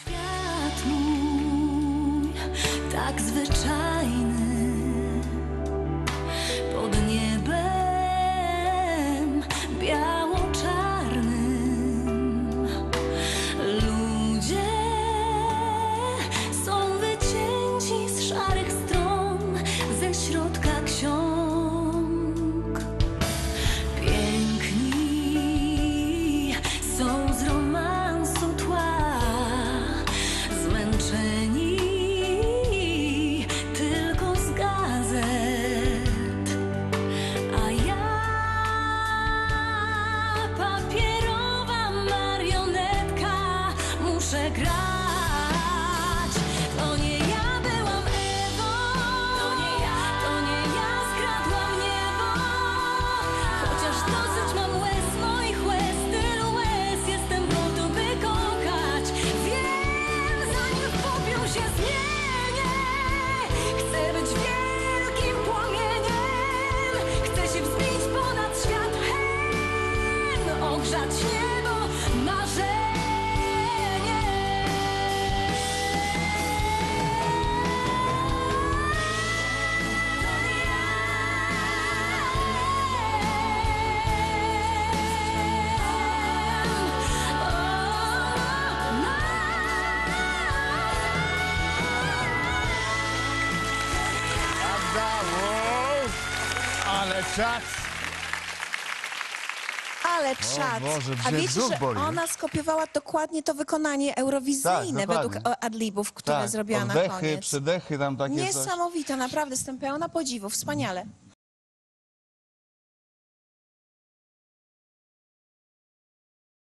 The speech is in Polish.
Świat mój, tak zwyczajny, muszę grać. To nie ja byłam Ewą, to nie ja, to nie ja skradłam niebo. Chociaż dosyć mam łez, moich łez, tylu łez Jestem po to, by kochać Wiem, zanim w popiół się zmienię Chcę być wielkim płomieniem Chcę się wzbić ponad świat hen Ogrzać niebo, Ale czas! Ale czad. Boże, A wiecie, że boli. ona skopiowała dokładnie to wykonanie eurowizyjne Tak, dokładnie. według o, adlibów, które tak, zrobiła na oddechy, koniec. przydechy, tam takie coś. Niesamowite, naprawdę, jestem pełna podziwu, wspaniale.